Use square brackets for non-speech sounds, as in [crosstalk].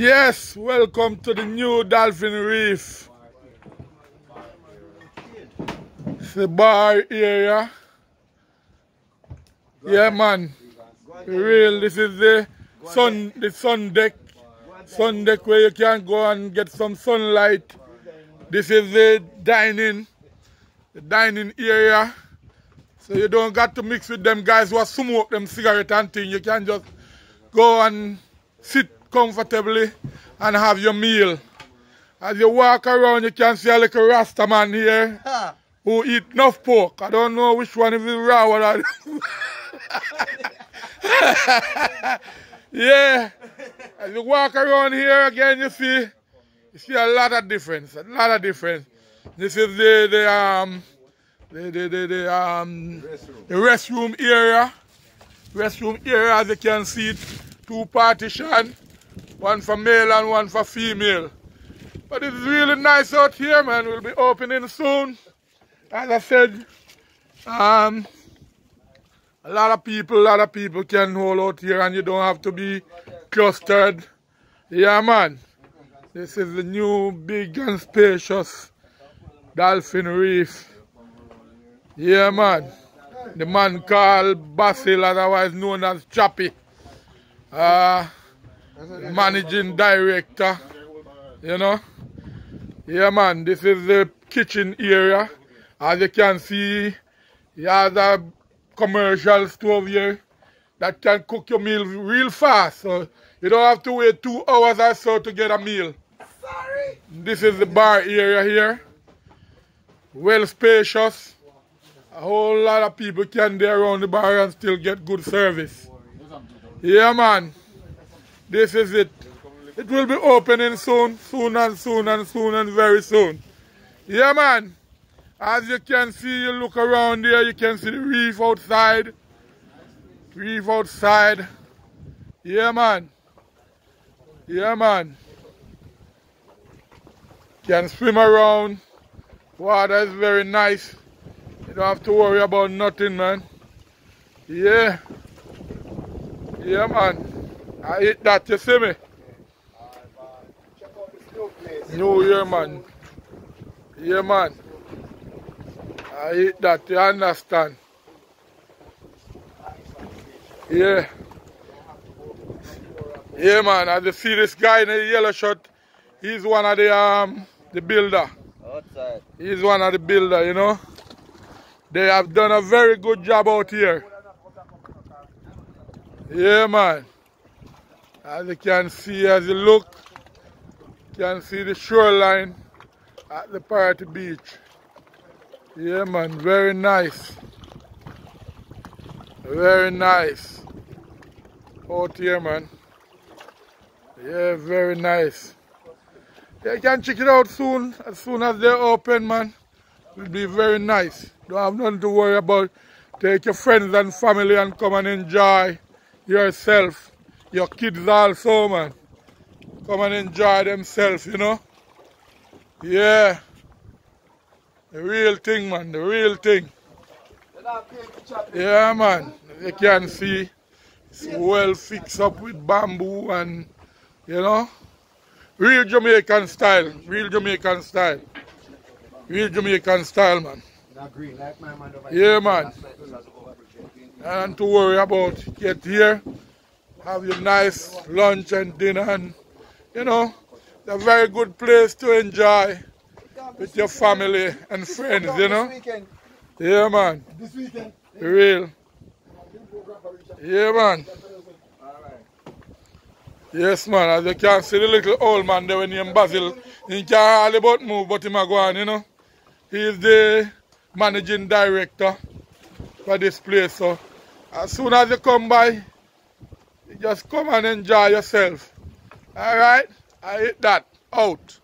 Yes, welcome to the new Dolphin Reef. It's the bar area. Yeah, man. Real, this is the sun, the sun deck. Sun deck where you can go and get some sunlight. This is the dining, the dining area. So you don't got to mix with them guys who are smoke them cigarette and thing. You can just go and sit comfortably and have your meal. As you walk around, you can see a little Rasta man here who eat enough pork. I don't know which one is raw or not. [laughs] yeah. As you walk around here again, you see, you see a lot of difference, a lot of difference. This is the, the um, the, the, the, the, um, restroom. the restroom area. Restroom area, as you can see it, two partition, one for male and one for female. But it's really nice out here, man. We'll be opening soon. As I said, um, a lot of people, a lot of people can hold out here and you don't have to be clustered. Yeah, man. This is the new big and spacious Dolphin Reef. Yeah, man. The man called Basil, otherwise known as Chappy. Uh, managing director. You know? Yeah, man. This is the kitchen area. As you can see, he has a commercial stove here that can cook your meal real fast. So you don't have to wait two hours or so to get a meal. Sorry. This is the bar area here. Well spacious. A whole lot of people can be around the bar and still get good service. Yeah, man. This is it. It will be opening soon, soon and soon and soon and very soon. Yeah, man. As you can see, you look around here, you can see the reef outside. Reef outside. Yeah, man. Yeah, man. Can swim around. Water is very nice. You don't have to worry about nothing, man. Yeah. Yeah, man. I hit that, you see me? New Year, man. Yeah, man. I hit that, you understand? Yeah. Yeah, man. As you see this guy in the yellow shirt, he's one of the um the builder. Outside. He's one of the builder, you know. They have done a very good job out here. Yeah, man. Uh, as you can see, as you look, you can see the shoreline at the Party Beach. Yeah, man, very nice. Very nice. Out here, man. Yeah, very nice. Yeah, you can check it out soon, as soon as they're open, man. It'll be very nice. Don't have nothing to worry about. Take your friends and family and come and enjoy yourself. Your kids also, man. Come and enjoy themselves, you know? Yeah. The real thing, man. The real thing. Yeah, man. You can see it's well fixed up with bamboo and, you know, real Jamaican style. Real Jamaican style. Real Jamaican style, man. Yeah, man. And to worry about. Get here, have your nice lunch and dinner, and you know, it's a very good place to enjoy with your family and friends, you know. Yeah, man. This weekend. Real. Yeah, man. Yes, man. As you can see the little old man there when named Basil. He can't hardly about move, but him go on, you know. He is the managing director for this place. So as soon as you come by, just come and enjoy yourself. Alright? I hit that. Out.